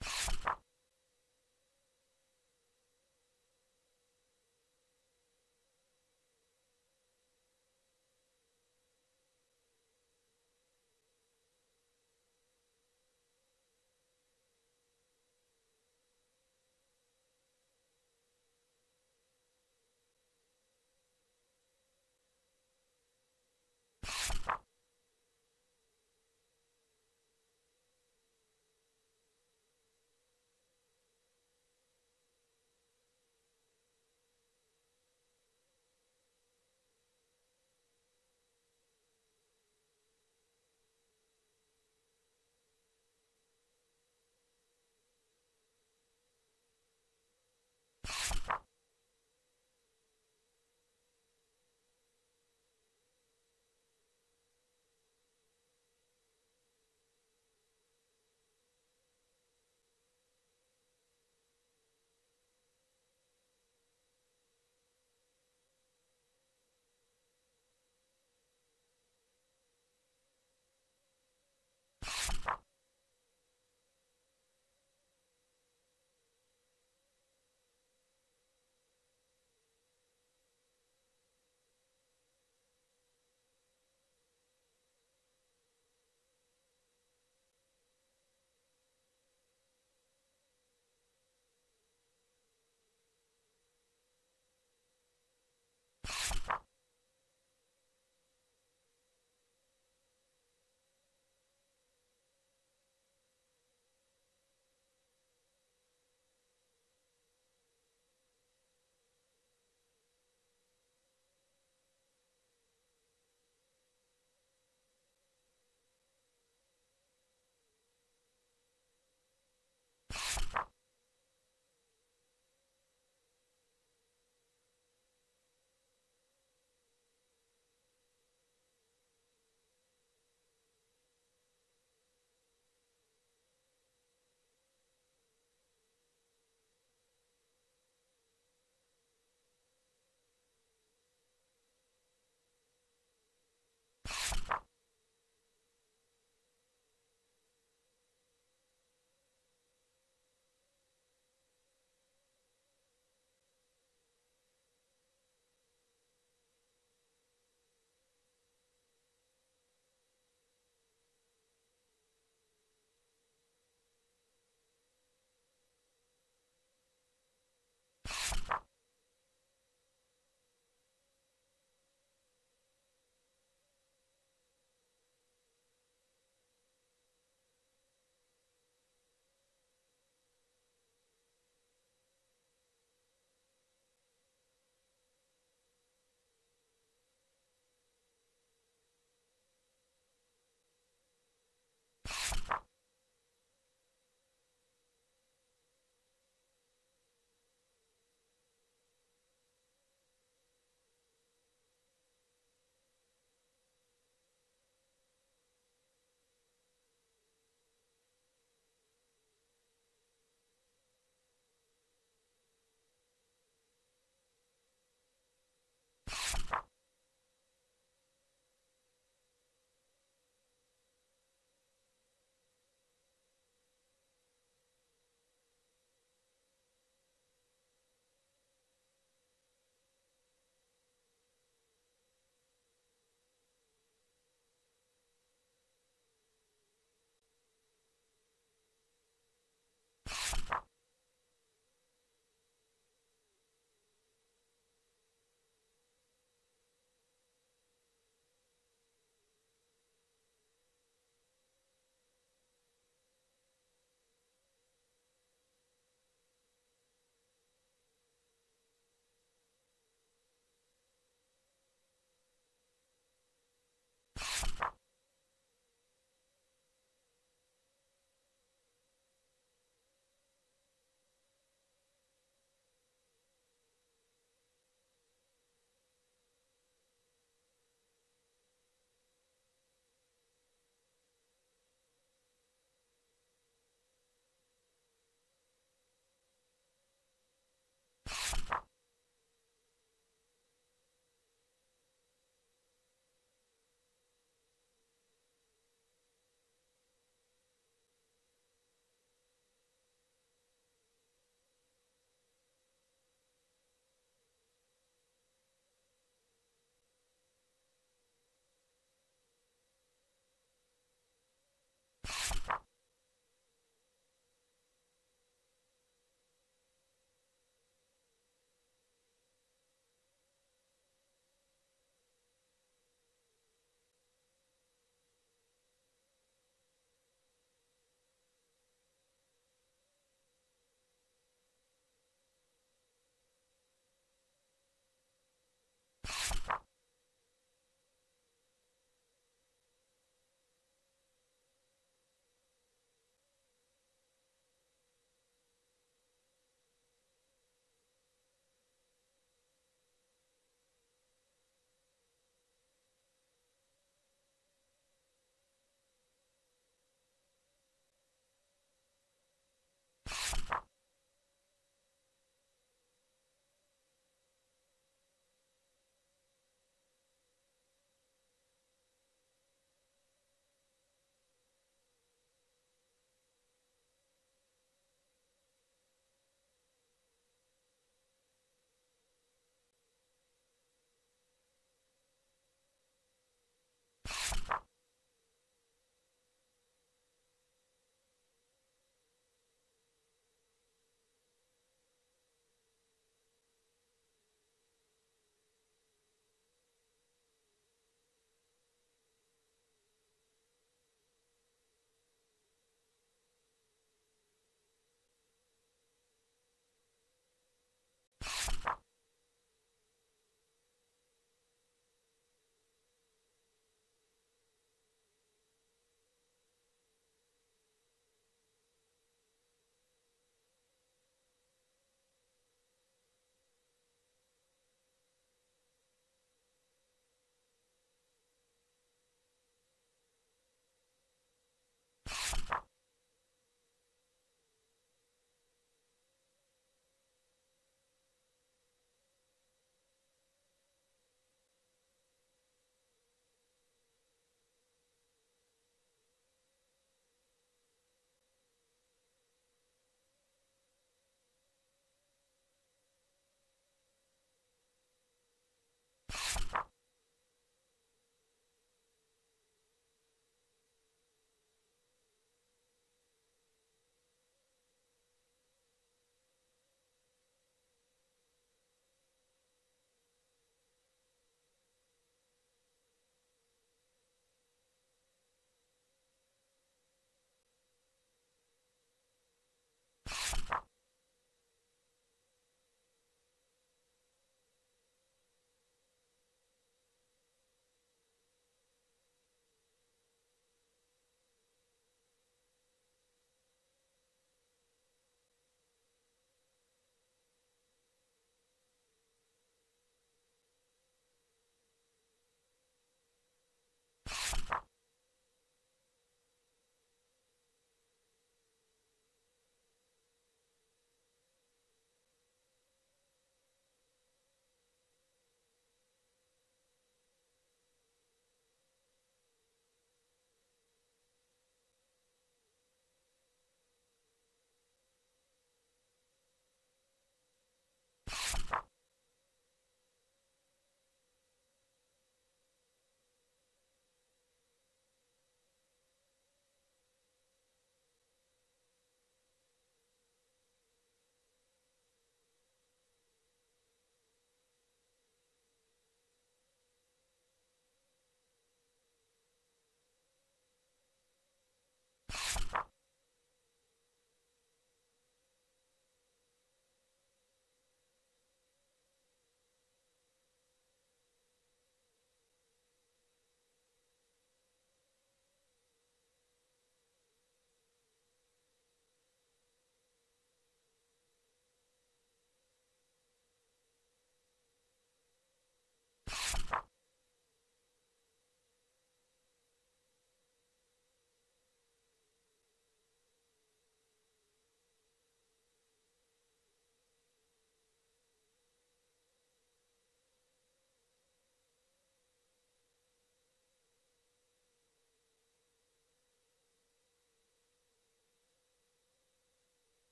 you